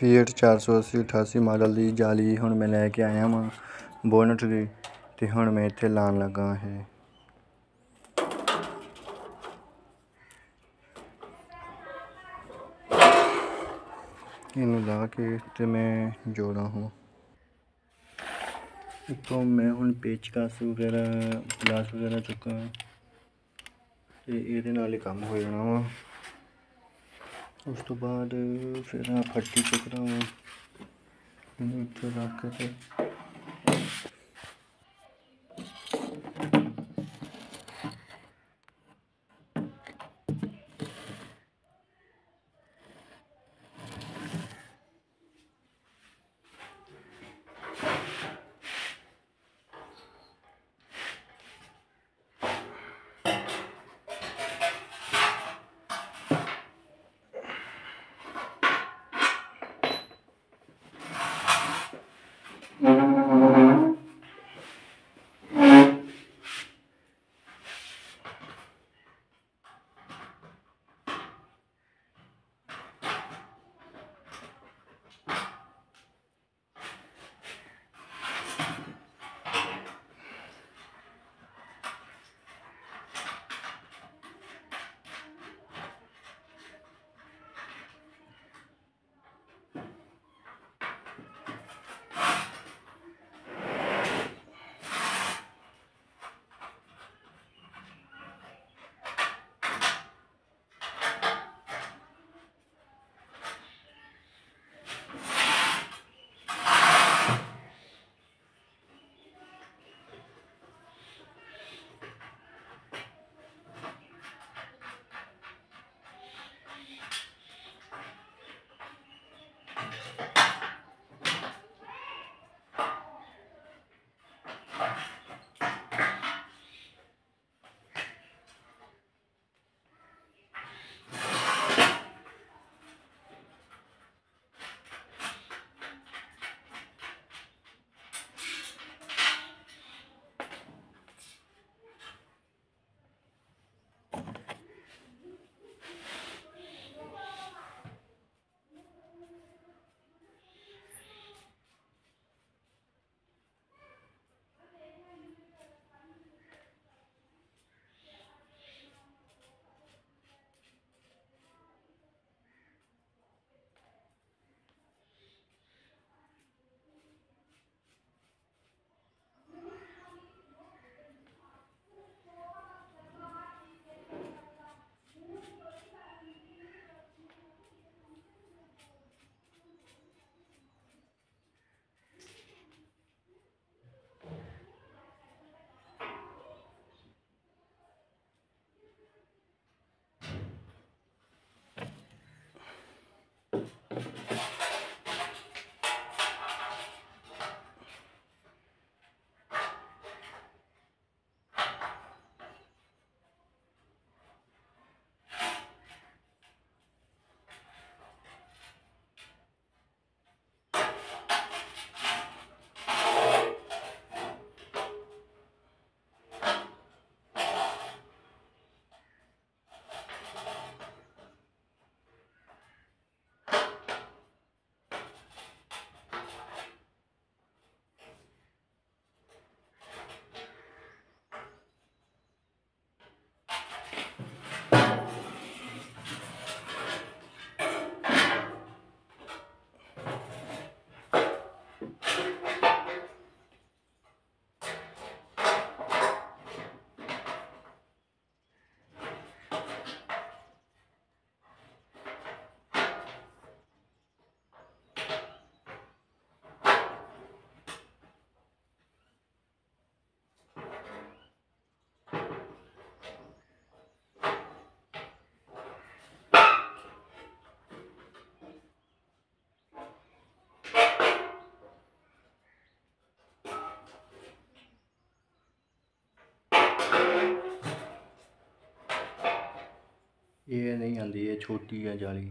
Feet 480 88 model ਦੀ ਜਾਲੀ ਹੁਣ ਮੈਂ ਲੈ ਕੇ ਆਇਆ ਵਾਂ ਬੋਨਟ ਦੀ ਤੇ ਹੁਣ ਮੈਂ ਇੱਥੇ ਲਾਉਣ ਲੱਗਾ ਇਹ। ਇਹਨੂੰ ਲਾ ਕੇ ਤੇ ਮੈਂ ਜੋੜਾਂ ਹਾਂ ਉੱਤੋਂ ਮੈਂ ਹੁਣ ਪੇਚਕਸ ਵਗੈਰਾ, ਗਲਾਸ ਵਗੈਰਾ ਚੁੱਕਾ ਤੇ ਇਹਦੇ ਨਾਲ ਹੀ ਕੰਮ ਹੋ ਜਾਣਾ ਵਾ। ਉਸ ਤੋਂ ਬਾਅਦ ਫਿਰ ਆ ਫੱਟੀ ਚੁੱਕਦਾ ਵਾ। ਇਹਨੂੰ ਇੱਥੇ ਰੱਖ ਕੇ ਇਹ ਨਹੀਂ ਆਉਂਦੀ ਇਹ ਛੋਟੀ ਹੈ ਜਾਲੀ।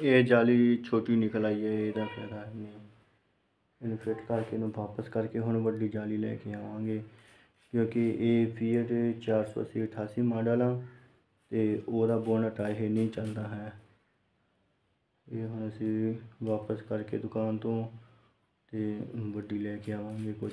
ਇਹ ਜਾਲੀ ਛੋਟੀ ਨਿਕਲ ਆਈ ਹੈ, ਇਹਦਾ ਫਾਇਦਾ ਨਹੀਂ। ਇਹਨੂੰ ਫਿੱਟ ਕਰਕੇ, ਇਹਨੂੰ ਵਾਪਸ ਕਰਕੇ ਹੁਣ ਵੱਡੀ ਜਾਲੀ ਲੈ ਕੇ ਆਵਾਂਗੇ। ਕਿਉਂਕਿ ਇਹ ਫੀਟ 480 88 ਮਾਡਲ ਆ ਤੇ ਉਹਦਾ ਬੋਨਟ ਆ ਇਹ ਨਹੀਂ ਚੱਲਦਾ ਹੈ। ਇਹ ਹੁਣ ਅਸੀਂ ਵਾਪਸ ਕਰਕੇ ਦੁਕਾਨ ਤੋਂ ਤੇ ਵੱਡੀ ਲੈ ਕੇ ਆਵਾਂਗੇ ਕੁਛ।